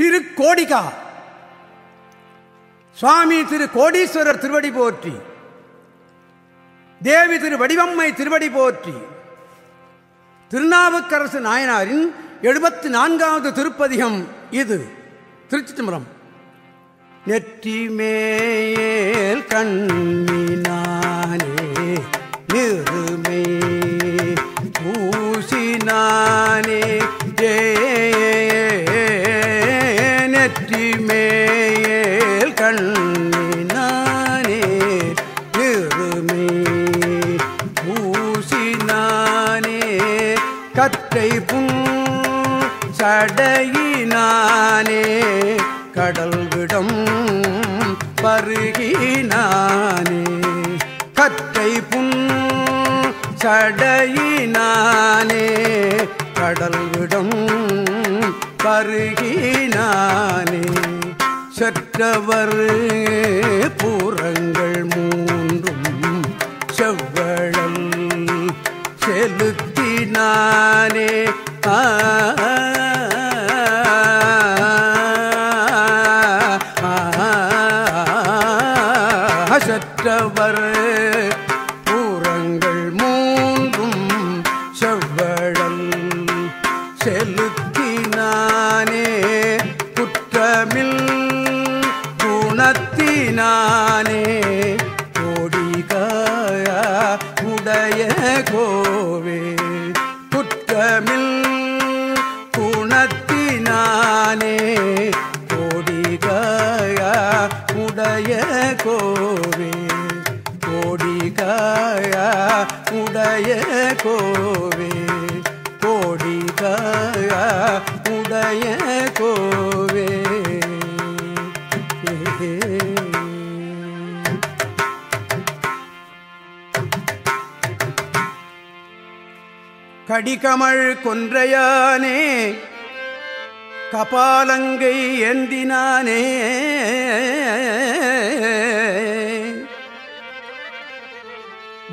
திருக்கோடிகா. சுவாமி திரு கோடீஸ்வரர் திருவடி போற்றி. தேவி திரு வடிவம்மை திருவடி போற்றி. திருநாவுக்கரசு நாயனாரின் எழுபத்தி நான்காவது திருப்பதிகம் இது. திருச்சி திம்பரம் நெற்றி மேல் கண் கற்றை புன் சடையினானே கடல் விடம் பருகினானே. கற்றை புன் சடையினானே கடல் விடம் பருகினானே. சற்றவர் பூரங்கள் மூன்றும் செவ்வழல் செலுத்த நானே ஆ நானே கோடிகாய உடைய கோவே. கோடிகாய உடைய கோவே. கோடிகாய உடைய கோவே. கடிகமழ் கொன்றையானே கபாலங்கை எந்தினானே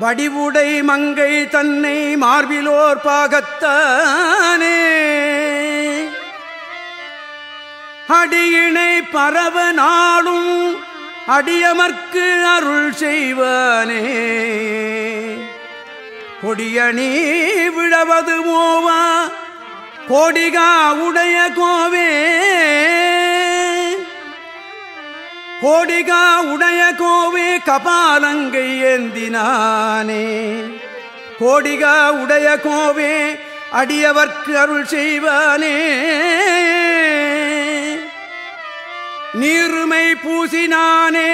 வடிவுடை மங்கை தன்னை மார்பிலோர் பாகத்தானே. அடியினை பரவ நாளும் அடியமர்க்கு அருள் செய்வானே. கொடியணி விழவது மோவா கோடிகா உடைய கோவே. கோடிகா உடைய கோவே கபாலங்கை ஏந்தினானே. கோடிகா உடைய கோவே அடியவர்க்கு அருள் செய்வானே. நீருமை பூசினானே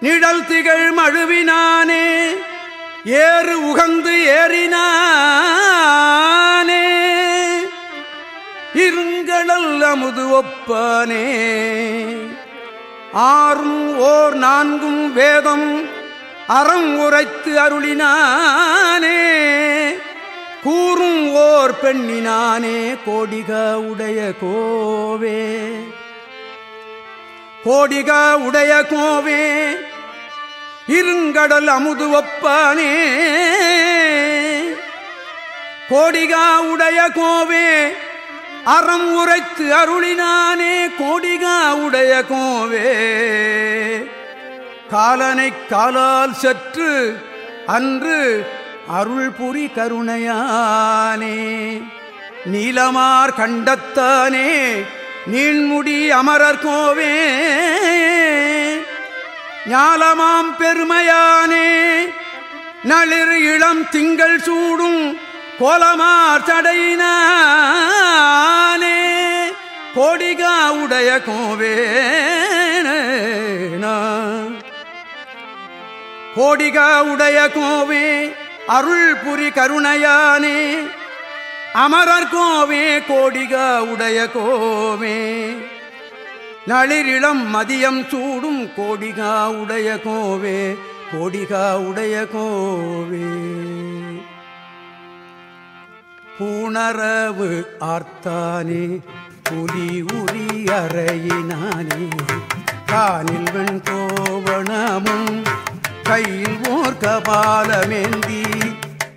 நிழல் திகழ் மழுவினானே ஏறு உகந்து ஏறினான். இருங்கடல் அமுது ஆறும் ஓர் நான்கும் வேதம் அறம் உரைத்து அருளினானே. கூறும் ஓர் பெண்ணினானே கோடிக உடைய கோவே. கோடிகா உடைய கோவே இருங்கடல் அமுது ஒப்பானே. கோடிகா உடைய கோவே அறம் உரைத்து அருளினானே கோடிகா உடைய கோவே. காலனை காலால் சற்று அன்று அருள் புரி கருணையானே. நீலமார் கண்டத்தானே நீண்முடி அமரர் கோவே. ஞாலமாம் பெருமையானே நளிர் இளம் திங்கள் சூடும் கோலமார் தடை உடைய கோவே கோடிகா உடைய கோவே அருள் புரி கருணையானே. அமரர் கோவே கோடிகா உடைய கோவே. நளிரிளம் மதியம் சூடும் கோடிகா உடைய கோவே கோடிகா உடைய கோவே. பூணரவு ஆர்த்தானே புலி உரி அறையினானே. காலில் வெண் கோவணமும் கையில் ஓர் கபாலமேந்தி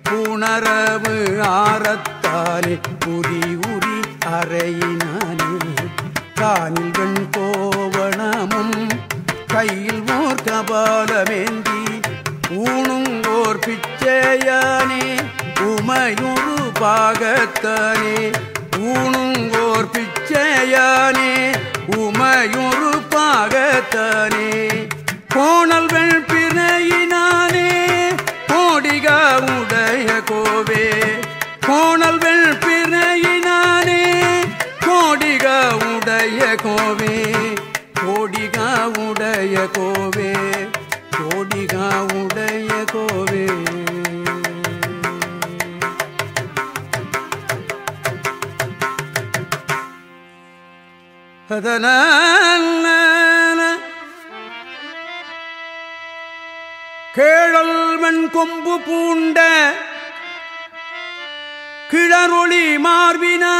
புணரவு ஆரத்தானே புலி உரி அறையினானே. காலில் வெண் கோவணமும் கையில் ஓர் கபாலமேந்தி ஊணுங்கோர் பிச்சையானே உமையுரு பாகத்தானே. ஓர் பிச்சையானே உமையொரு பாகத்தானே. கோணல் வெண் பிறையினானே கோடிகா உடைய கோவே. கோணல் வெண் பிறையினானே கோடிகா உடைய கோவே. கோடிகா உடைய கோவே கோடிகா உடைய கோவே. கேழல் மண் கொம்பு பூண்ட கிளரொளி மார்பினானே.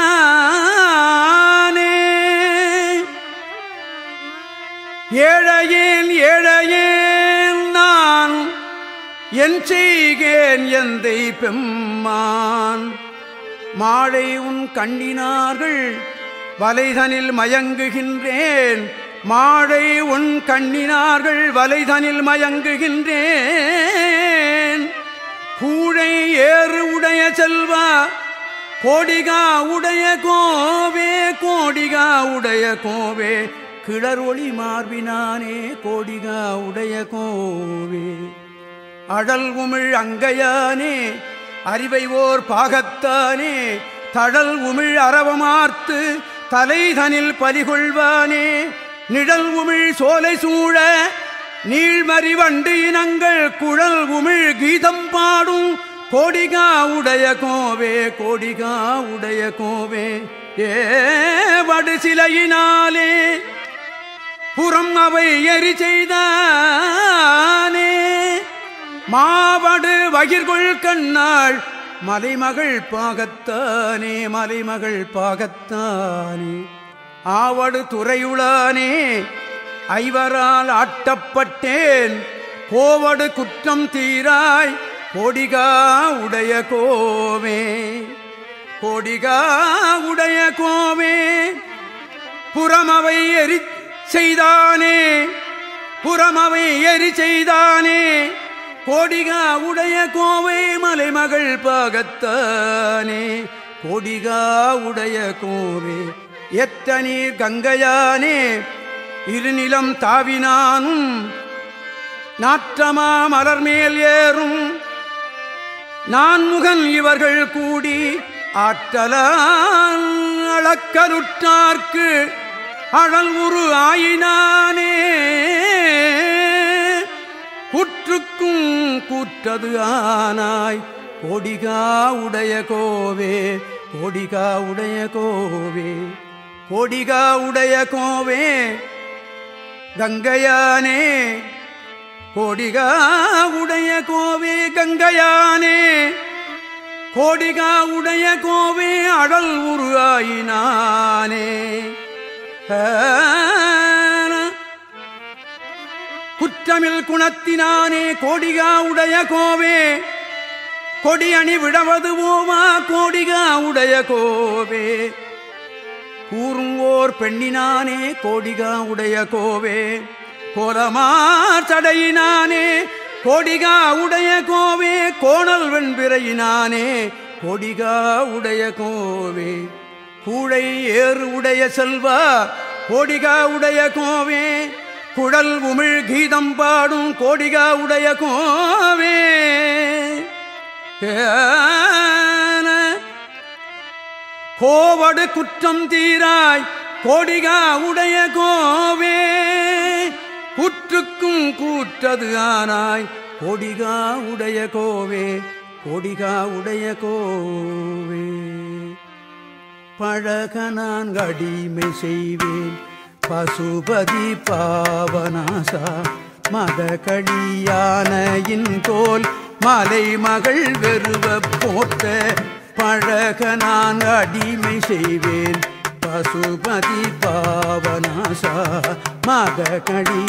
ஏழையேன் ஏழையேன் நான் என் செய்கேன் எந்தை பெம்மான். மாழை உன் கண்ணினார்கள் வலைதனில் மயங்குகின்றேன். மாழை உன் கண்ணினார்கள் வலைதனில் மயங்குகின்றேன். கூழை ஏறு உடைய செல்வா கோடிகா உடைய கோவே கோடிகா உடைய கோவே. கிளர் ஒளி மார்பினானே கோடிகா உடைய கோவே. அடல் உமிழ் அங்கையானே அறிவை ஓர் பாகத்தானே. தடல் உமிழ் அரவமார்த்து தலைதனில் பலிகொள்வானே. நிழல் உமிழ் சோலை சூழ நீழ்மறி வண்டு இனங்கள் குழல் உமிழ் கீதம் பாடும். கோடிகா உடைய கோவே கோடிகா உடைய கோவே ஏவடு சிலையினாலே. புறம் அவை எரி செய்தானே. மாவடு வகிர்கொள் கண்ணாள் மலைமகள் பாகத்தானே மலைமகள் பாகத்தானே. ஆவடு துறையுளானே ஐவரால் ஆட்டப்பட்டேன். கோவடு குற்றம் தீராய் கோடிகா உடைய கோவே. கோடிகா உடைய கோவே. புறமவை எரி செய்தானே புறமவை எரி செய்தானே. கோடிகா உடைய கோவை மலைமகள் பாகத்தானே. கோடிகா உடைய கோவே எத்த நீர் கங்கையானே. இருநிலம் தாவினானும் நாற்றமா மலர் மேல் ஏறும். நான்முகன் இவர்கள் கூடி ஆற்றலான் அளக்கருற்றார்க்கு அழல் உரு ஆயினானே. கூற்றது ஆனாய். கொடிகா உடைய கோவே கொடிகா உடைய கோவே கொடிகா உடைய கோவே கங்கையானே கோடிகா உடைய கோவே கங்கையானே கோடிகா உடைய கோவே அடல் உருவாயினானே. குற்றமில் குணத்தினானே கோடிகா உடைய கோவே. கொடி அணி விடவது ஓமா கோடிகா உடைய கோவே. கூறுங்கோர் பெண்ணினானே கோடிகா உடைய கோவே. கோலமார் தடையினானே கோடிகா உடைய கோவே. கோணல் வெண்பிறையினானே கொடிகா உடைய கோவே. கூழை ஏறு உடைய செல்வா கோடிகா உடைய கோவே. குழல் உமிழ் கீதம் பாடும் கோடிகா உடைய கோவே. கோவடு குற்றம் தீராய் கோடிகா உடைய கோவே. குற்றுக்கும் கூற்றது ஆனாய் கோடிகா உடைய கோவே கோடிகா உடைய கோவே. பழக நான் அடிமை செய்வேன். பசுபதி பாவனாசா மத கடியானையின் தோல் மலை மகள் வெறுவ போட்ட பழக நான் அடிமை செய்வேன். பசுபதி பாவனாசா மதகடி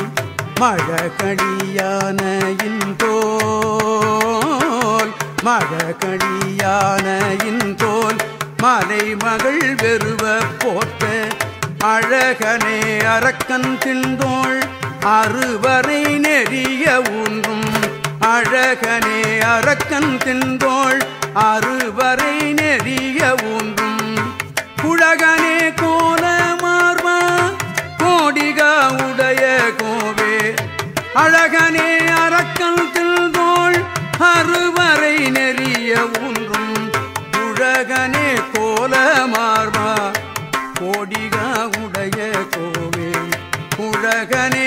மழகடியானையின் தோல் மழகடியானையின் தோல் மலை மகள் வெறுவ போட்ட அழகனே அரக்கன் திண்டோள் அறுவரை நெறிய ஊன்றும். அழகனே அரக்கன் திண்டோள் அறுவரை நெறிய ஊன்றும். குழகனே கோல மார்பா கோடிகா உடைய கோவே. அழகனே அரக்கன் தில்தோள் அறுவரை நெறிய ஊன்றும். குழகனே கோல மார்பா கோடிகா குழகனே